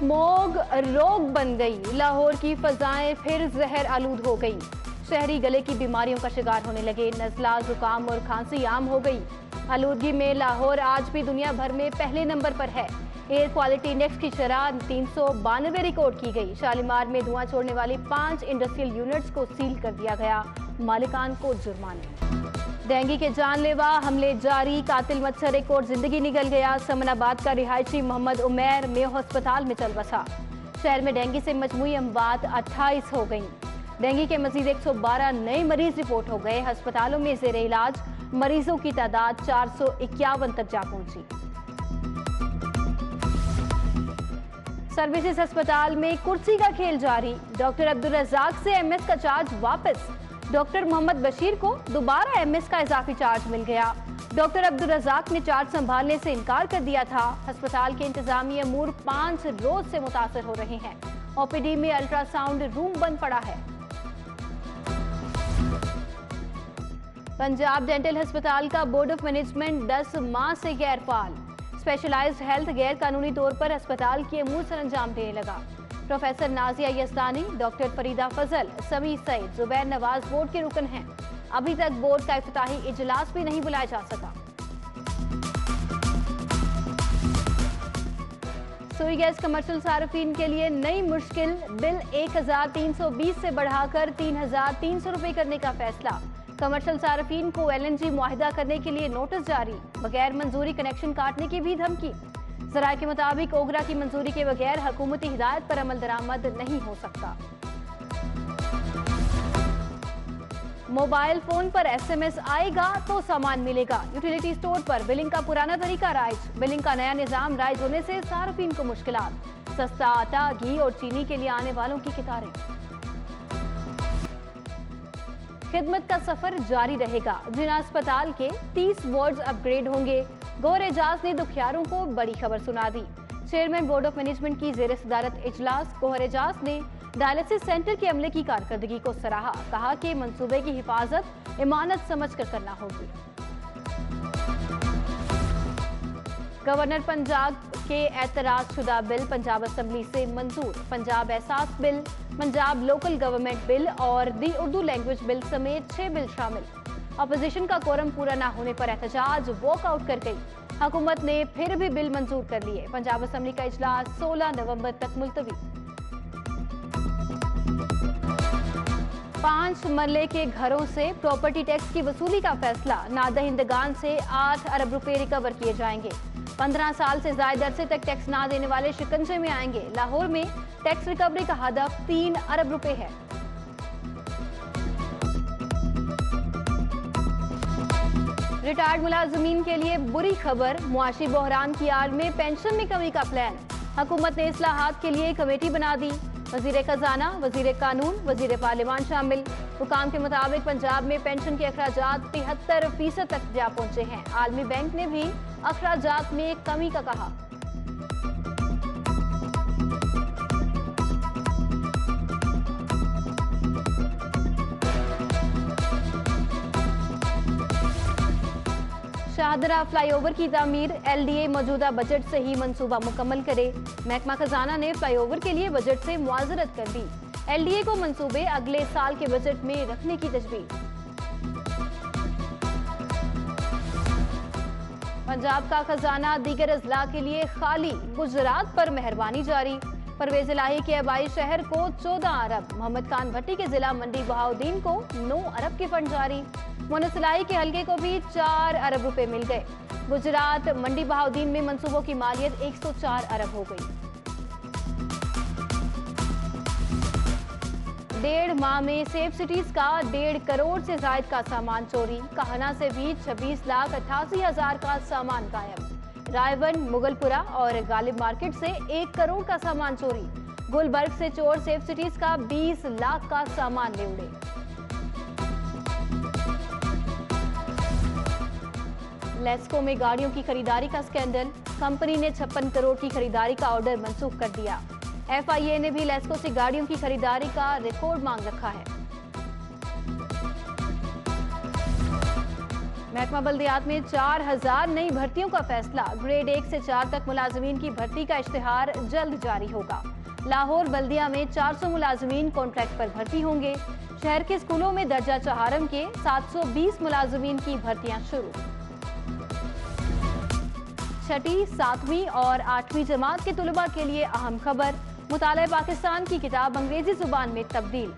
Smog रोग बन गई। लाहौर की फजाएँ फिर जहर आलूद हो गई। शहरी गले की बीमारियों का शिकार होने लगे। नजला, जुकाम और खांसी आम हो गई। आलूदगी में लाहौर आज भी दुनिया भर में पहले नंबर पर है। एयर क्वालिटी इंडेक्स की शराह तीन सौ बानवे रिकॉर्ड की गई। शालीमार में धुआँ छोड़ने वाली पाँच इंडस्ट्रियल यूनिट्स को सील कर दिया गया। मालिकान को जुर्माने। डेंगू के जानलेवा हमले जारी, कातिल मच्छर एक और ज़िंदगी निकल गया। समनाबाद का रिहायशी मोहम्मद उमेर मेयो अस्पताल में चल बसा। शहर में डेंगू से मजमू अमवात 28 हो गई। डेंगू के मजीद 112 नए मरीज़ रिपोर्ट हो गए। अस्पतालों में जेर इलाज, मरीजों की तादाद चार सौ इक्यावन तक जा पहुँची। सर्विसेज़ अस्पताल में कुर्सी का खेल जारी। डॉक्टर अब्दुल रजाक से एमएस का चार्ज वापस। डॉक्टर मोहम्मद बशीर को दोबारा एमएस का इजाफी चार्ज मिल गया। डॉक्टर अब्दुल रजाक ने चार्ज संभालने से इनकार कर दिया था। अस्पताल के इंतजामी अमूर पाँच रोज से मुतासर हो रहे हैं। ओपीडी में अल्ट्रासाउंड रूम बंद पड़ा है। पंजाब डेंटल अस्पताल का बोर्ड ऑफ़ मैनेजमेंट 10 माह से गैर फाल स्पेशलाइज्ड हेल्थ गैर कानूनी तौर पर अस्पताल की अमूर सर अंजाम देने लगा। Professor Nazia Yastani, doctor Farida Fazal Sami Saeed, Zubair Nawaz board के रुकन हैं। अभी तक बोर्ड का इफ्ताही इजलास भी नहीं बुलाया जा सका। सुई गैस कमर्शियल सार्फिन के लिए नई मुश्किल, बिल 1320 से बढ़ाकर 3300 रुपए करने का फैसला। कमर्शियल सार्फिन को एलएनजी मुआहिदा करने के लिए नोटिस जारी, बगैर मंजूरी कनेक्शन काटने की भी धमकी। जरा के मुताबिक ओगरा की मंजूरी के बगैर हुकूमती हिदायत पर अमल दरामद नहीं हो सकता। मोबाइल फ़ोन पर एसएमएस आएगा तो सामान मिलेगा। यूटिलिटी स्टोर पर बिलिंग का पुराना तरीका राइज। बिलिंग का नया निज़ाम राइज होने से सार्फिन को मुश्किल सस्ता आटा, घी और चीनी के लिए आने वालों की कितारें। खिदमत का सफ़र जारी रहेगा। जिला अस्पताल के 30 वार्ड अपग्रेड होंगे। गौर एजाज ने दुखियारों को बड़ी खबर सुना दी। चेयरमैन बोर्ड ऑफ़ मैनेजमेंट की जेर सदारत इजलास गौर एजाज ने डायलिसिस सेंटर के अमले की कारकर्दगी को सराहा। कहा कि मंसूबे की हिफाजत इमानत समझ कर करना होगी। गवर्नर पंजाब के एतराज़ शुदा बिल पंजाब असम्बली से मंजूर। Punjab Ehsaas bill, Punjab local government bill और दी उर्दू लैंग्वेज बिल समेत छह बिल शामिल। अपोजिशन का कोरम पूरा न होने पर एहतजाज वॉकआउट कर गई। हुकूमत ने फिर भी बिल मंजूर कर लिए। पंजाब असम्बली का इजलास 16 नवंबर तक मुलतवी। पाँच मरले के घरों से प्रॉपर्टी टैक्स की वसूली का फैसला। नादा हिंदगान से आठ अरब रुपए रिकवर किए जाएँगे। पंद्रह साल से ज़्यादा अरसे तक टैक्स ना देने वाले शिकंजे में आएँगे। लाहौर में टैक्स रिकवरी का हदफ तीन अरब रुपए है। रिटायर्ड मुलाजमीन के लिए बुरी खबर। मुआशी बहरान की आड़ में पेंशन में कमी का प्लान। हुकूमत ने असलाहत के लिए कमेटी बना दी। वज़ीर खजाना, वज़ीर कानून, वज़ीर पार्लिमान शामिल। हुकाम के मुताबिक पंजाब में पेंशन के अखराज तिहत्तर फ़ीसद तक जा पहुँचे हैं। आलमी बैंक ने भी अखराज में कमी का कहा। शाहदरा फ्लाईओवर की तमीर, एलडीए मौजूदा बजट से ही मंसूबा मुकम्मल करे। महकमा खजाना ने फ्लाईओवर के लिए बजट से मुआजरत कर दी। एलडीए को मंसूबे अगले साल के बजट में रखने की तजवीज। पंजाब का खजाना दीगर अजला के लिए खाली, गुजरात पर मेहरबानी जारी। परवेज इलाही के आबाई शहर को 14 अरब, मोहम्मद खान भट्टी के जिला मंडी बहाउद्दीन को 9 अरब के फंड जारी। मुनसलाई के हल्के को भी चार अरब रुपए मिल गए। गुजरात मंडी बहाउद्दीन में मंसूबों की मालियत 104 अरब हो गई। डेढ़ माह में सेफ़ सिटीज़ का डेढ़ करोड़ से जायद का सामान चोरी। कहना से भी 26 लाख अट्ठासी हज़ार का सामान गायब। रायवन मुगलपुरा और गालिब मार्केट से एक करोड़ का सामान चोरी। गुलबर्ग से चोर सेफ़ सिटीज़ का 20 लाख का सामान ले उड़े। लेस्को में गाड़ियों की खरीदारी का स्कैंडल। कंपनी ने छप्पन करोड़ की खरीदारी का ऑर्डर मंसूख कर दिया। एफआईए ने भी लेस्को से गाड़ियों की खरीदारी का रिकॉर्ड मांग रखा है। महकमा बल्दियात में चार हज़ार नई भर्तियों का फैसला। ग्रेड एक से चार तक मुलाजमीन की भर्ती का इश्तेहार जल्द जारी होगा। लाहौर बल्दिया में 400 मुलाजमीन कॉन्ट्रैक्ट पर भर्ती होंगे। शहर के स्कूलों में दर्जा चहारम के 720 मुलाजमीन की भर्तियाँ शुरू। छठी, सातवीं और आठवीं जमात के तलबा के लिए अहम खबर। मुताल पाकिस्तान की किताब अंग्रेज़ी ज़ुबान में तब्दील।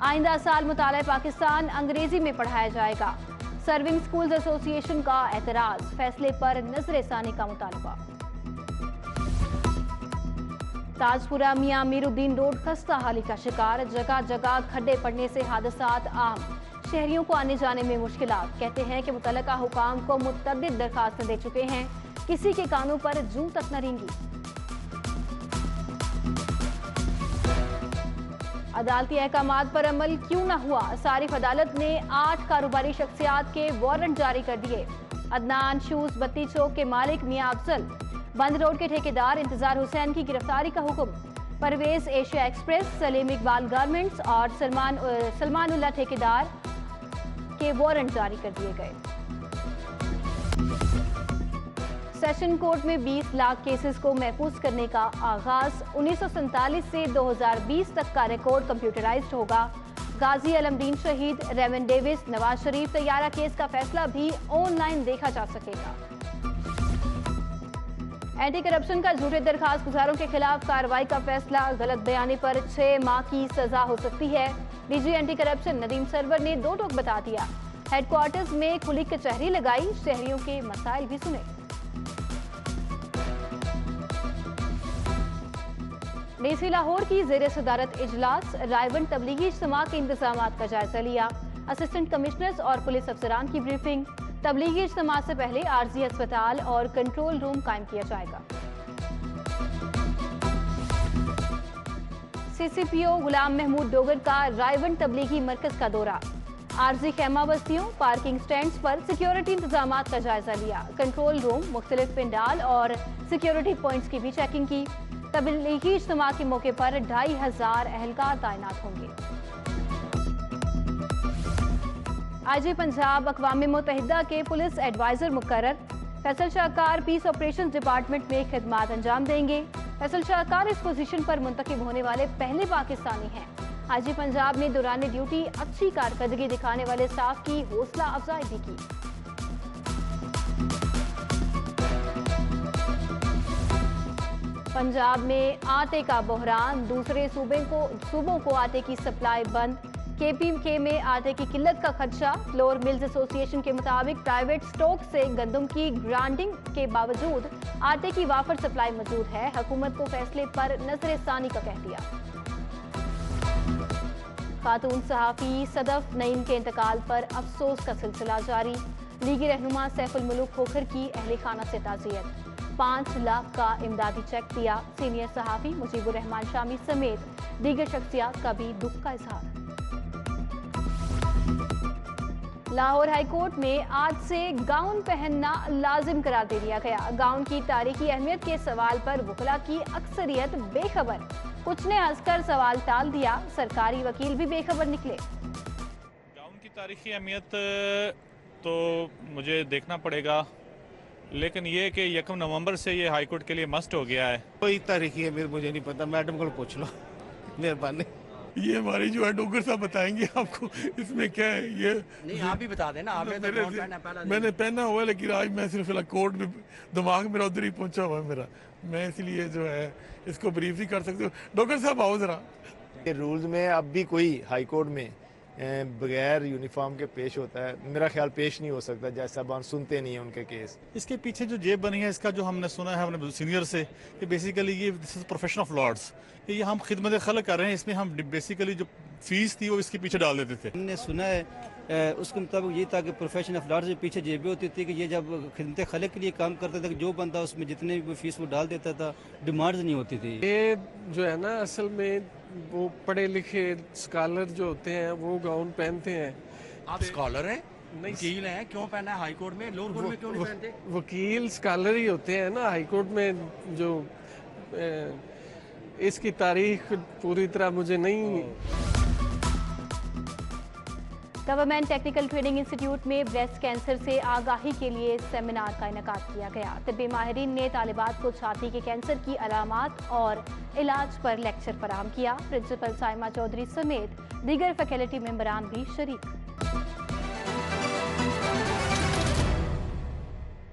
आइंदा साल मुताल पाकिस्तान अंग्रेज़ी में पढ़ाया जाएगा। सर्विंग स्कूल्स एसोसिएशन का एतराज़, फैसले पर नज़र सानी का मुतालबा। ताजपुरा, मियाँ मीरुद्दीन रोड खस्ता हाली का शिकार जगह जगह खड्डे पड़ने से हादसा आम। शहरियों को आने जाने में मुश्किल कहते हैं कि मुतल हुकाम को मुतद दरखास्तें दे चुके हैं। किसी के कानों पर जू तक न रेंगी। अदालती अहकाम पर अमल क्यों न हुआ? सारिफ अदालत ने आठ कारोबारी शख्सियात के वारंट जारी कर दिए। अदनान शूज़, बत्ती चौक के मालिक मियाँ अफजल। बंद रोड के ठेकेदार इंतज़ार हुसैन की गिरफ्तारी का हुक्म। Pervez Asia express, Saleem Iqbal garments और सलमान सलमान ठेकेदार के वारंट जारी कर दिए गए। सेशन कोर्ट में 20 लाख केसेस को महफूज करने का आगाज़। उन्नीस से 2020 तक का रिकॉर्ड कंप्यूटराइज्ड होगा। गाजी अलमदीन शहीद रेमन डेविस नवाज़ शरीफ तैयारा केस का फैसला भी ऑनलाइन देखा जा सकेगा। एंटी करप्शन का झूठे दरखास्त, गुजारों के खिलाफ कार्रवाई का फैसला, गलत बयानी पर छह माह की सजा हो सकती है। DG anti corruption Nadeem Sarwar ने दो टोक बता दिया। हेडक्वार्टर्स में खुली कचहरी लगाई, शहरियों के मसाइल भी सुने। डीसी लाहौर की जेर सदारत इजलास, रायबन तबलीगी इज्तम के इंतज़ाम का जायजा लिया। असिस्टेंट कमिश्नर्स और पुलिस अफसरान की ब्रीफिंग तबलीगी इज्तम से पहले आरजी अस्पताल और कंट्रोल रूम कायम किया जाएगा। सीसीपीओ गुलाम महमूद डोगर का रायवन तबलीगी मरकज का दौरा। आरजी खेमा बस्तियों पार्किंग स्टैंड पर सिक्योरिटी इंतज़ाम का जायजा लिया। कंट्रोल रूम मुख्तलिफ़ पिंडाल और सिक्योरिटी पॉइंट्स की भी चेकिंग की। तबलीगी इज्तम के मौके पर ढाई हज़ार अहलकार तैनात होंगे। आई पंजाब अकवा मुतहदा के पुलिस एडवाइजर मुकर Faisal Shahkar peace operation department में खदमात अंजाम देंगे। फैसल शाहकार इस पोजीशन पर मुंतखब होने वाले पहले पाकिस्तानी हैं। आईजी पंजाब ने दौरान ड्यूटी अच्छी कारकर्दगी दिखाने वाले स्टाफ की हौसला अफजाई भी की। पंजाब में आटे का बहरान दूसरे सूबे को, सूबों को आटे की सप्लाई बंद। के में आटे की किल्लत का खदशा। फ्लोर मिल्स एसोसिएशन के मुताबिक प्राइवेट स्टॉक से गंदम की ग्रांडिंग के बावजूद आटे की वाफर सप्लाई मौजूद है। हुकूमत को फैसले पर नजरसानी का कह दिया। खातून सहाफ़ी सदफ नईम के इंतकाल पर अफसोस का सिलसिला जारी। लीगी रहनुमा सैफुल मुलूक खोखर की अहल खाना से ताजियत। पाँच लाख का इमदादी चेक दिया। सीनियर सहाफ़ी मुजीबुर रहमान शामी समेत दीगर शख्सियात का भी दुख का इजहार। लाहौर हाईकोर्ट में आज से गाउन पहनना लाजिम करार दे दिया गया। गाउन की तारीखी अहमियत के सवाल पर वकला की अक्सरियत बेखबर। कुछ ने हंसकर सवाल टाल दिया, सरकारी वकील भी बेखबर निकले। गाउन की तारीखी अहमियत तो मुझे देखना पड़ेगा। लेकिन ये कि यकम नवंबर से ये हाईकोर्ट के लिए मस्ट हो गया है। कोई तारीखी है मेरे मुझे नहीं पता। मैडम को पूछ लो। मेहरबानी। ये हमारी जो है डोगर साहब बताएँगे आपको इसमें क्या है? ये नहीं आप भी बता देना। आपने तो पहना पहना मैंने पहना हुआ है लेकिन आज मैं सिर्फ़ कोर्ट में दिमाग मेरा उधर ही पहुँचा हुआ है मेरा। मैं इसलिए जो है इसको ब्रीफ ही कर सकती हूँ। डोगर साहब आओ जरा। रूल्स में अब भी कोई हाई कोर्ट में बगैर यूनिफॉर्म के पेश होता है। मेरा ख्याल पेश नहीं हो सकता जैसा साहबान सुनते नहीं है उनके केस इसके पीछे जो जेब बनी है इसका जो हमने सुना है हमने सीनियर से कि बेसिकली ये this is profession of lords ये हम खिदमत खल कर रहे हैं इसमें हम बेसिकली जो फ़ीस थी वो इसके पीछे डाल देते थे। हमने सुना है उसके मुताबिक ये था कि प्रोफेशन ऑफ़ लॉर्ड्स के पीछे जेबें होती थी कि ये जब खिदमत खल के लिए काम करता था जो बंदा उसमें जितने भी फ़ीस वो डाल देता था डिमांड्स नहीं होती थी। ये जो है ना असल में वो पढ़े लिखे स्कॉलर जो होते हैं वो गाउन पहनते हैं। आप स्कॉलर हैं? नहीं। वकील हैं? क्यों पहना है? हाई कोर्ट में लोअर कोर्ट में क्यों नहीं पहनते? वकील स्कॉलर ही होते हैं ना। हाई कोर्ट में जो इसकी तारीख पूरी तरह मुझे नहीं गवर्नमेंट टेक्निकल ट्रेनिंग इंस्टीट्यूट में ब्रेस्ट कैंसर से आगाही के लिए सेमिनार का इनका किया गया। तबी माहरीन ने तालिबात को छाती के कैंसर की अलामत और इलाज पर लेक्चर फराम किया। प्रिंसिपल साइमा चौधरी समेत दीगर फैकल्टी मेम्बरान भी शरीक।